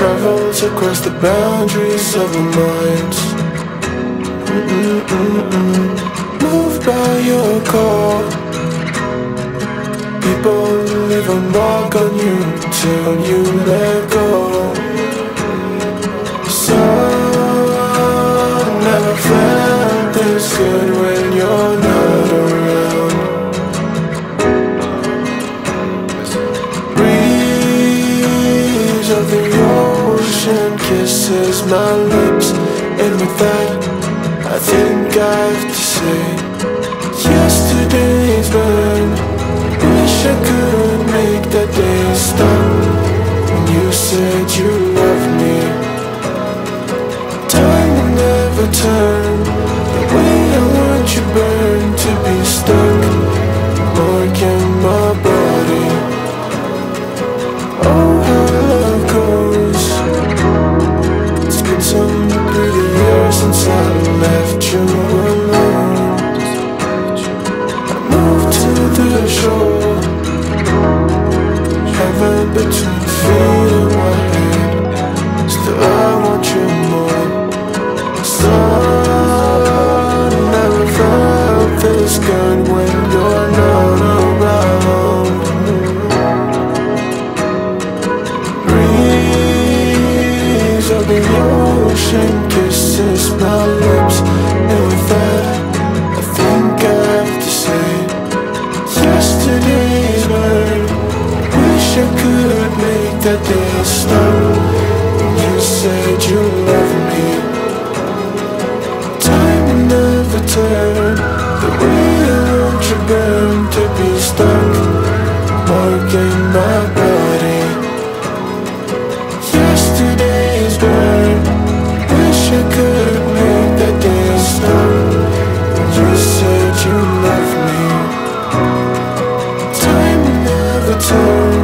cuts across the boundaries of our minds. Mm-mm-mm-mm. Moved by your call. People leave a mark on you till you let go. So never felt this good when you're not around. Breeze of the kisses my lips, and with that, I think I have to say, yesterday's burn. Wish I could make that day stop when you said you heaven between feet and my head. Still, I want you more. Never felt this good when you're not around. Breeze of the ocean kisses my that they'll you said you love me. Time will never turn. The railroad you burn to be stuck Working my body. Yesterday is gone. Wish I could make that day stop you said you love me. Time will never turn.